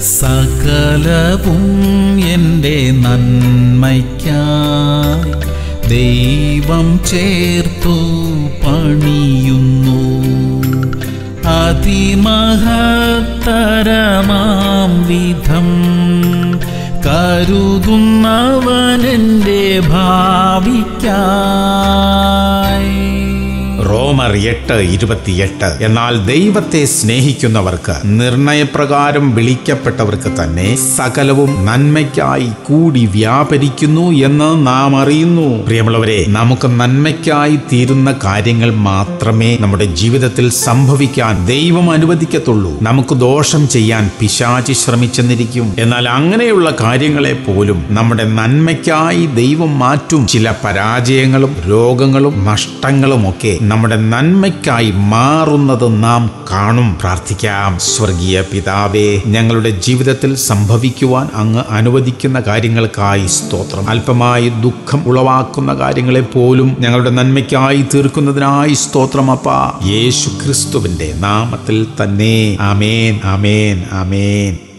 സകലവും എന്റെ നന്മയ്ക്കായി ദൈവം ചേർത്തു പണിയുന്നു. അതിമഹത്തരമാം വിധം കരുതുന്നവനെന്റെ ഭാവിക്കായി. റോമർ എട്ട് ഇരുപത്തിയെട്ട്. എന്നാൽ ദൈവത്തെ സ്നേഹിക്കുന്നവർക്ക് നിർണയപ്രകാരം വിളിക്കപ്പെട്ടവർക്ക് തന്നെ സകലവും നന്മയ്ക്കായി കൂടി വ്യാപരിക്കുന്നു എന്ന് നാം അറിയുന്നു. പ്രിയമുള്ളവരെ നമുക്ക് നന്മയ്ക്കായി തീരുന്ന കാര്യങ്ങൾ മാത്രമേ നമ്മുടെ ജീവിതത്തിൽ സംഭവിക്കാൻ ദൈവം അനുവദിക്കത്തുള്ളൂ. നമുക്ക് ദോഷം ചെയ്യാൻ പിശാചി ശ്രമിച്ചെന്നിരിക്കും. എന്നാൽ അങ്ങനെയുള്ള കാര്യങ്ങളെ പോലും നമ്മുടെ നന്മയ്ക്കായി ദൈവം മാറ്റും. ചില പരാജയങ്ങളും രോഗങ്ങളും നഷ്ടങ്ങളും ഒക്കെ നമ്മുടെ നന്മയ്ക്കായി മാറുന്നത് നാം കാണും. പ്രാർത്ഥിക്കാം. സ്വർഗീയ പിതാവേ ഞങ്ങളുടെ ജീവിതത്തിൽ സംഭവിക്കുവാൻ അങ്ങ് അനുവദിക്കുന്ന കാര്യങ്ങൾക്കായി സ്തോത്രം. അല്പമായി ദുഃഖം ഉളവാക്കുന്ന കാര്യങ്ങളെ പോലും ഞങ്ങളുടെ നന്മയ്ക്കായി തീർക്കുന്നതിനായി സ്തോത്രം അപ്പ. യേശു ക്രിസ്തുവിന്റെ നാമത്തിൽ തന്നെ. അമേൻ അമേൻ ആമേൻ.